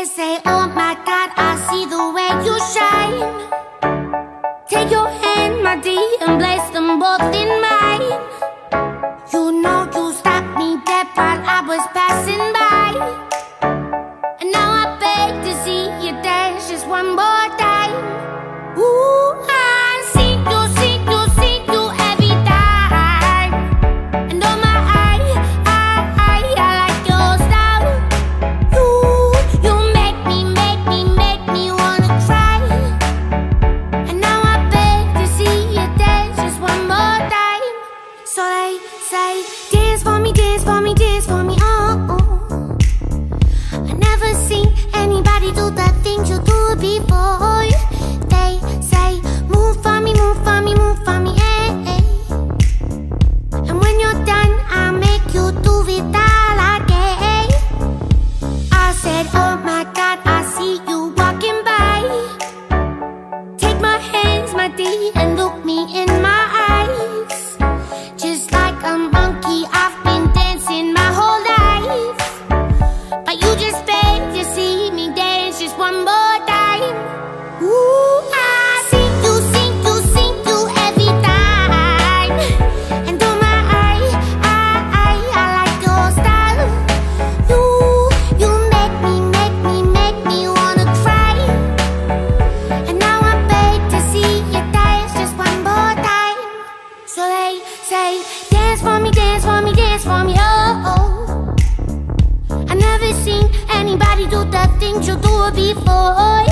and say, oh my God, I see the way you shine. Take your hand, my dear, and place them both in mine. You know you stopped me dead while I was passing by. So they say, dance for me, dance for me, dance for me, oh. oh. I never seen anybody do the things you do before. They say, move for me, move for me, move for me, eh, eh. And when you're done, I'll make you do it all again. I said, oh my God, I see you walking by. Take my hands, my D, and look me in But you just before.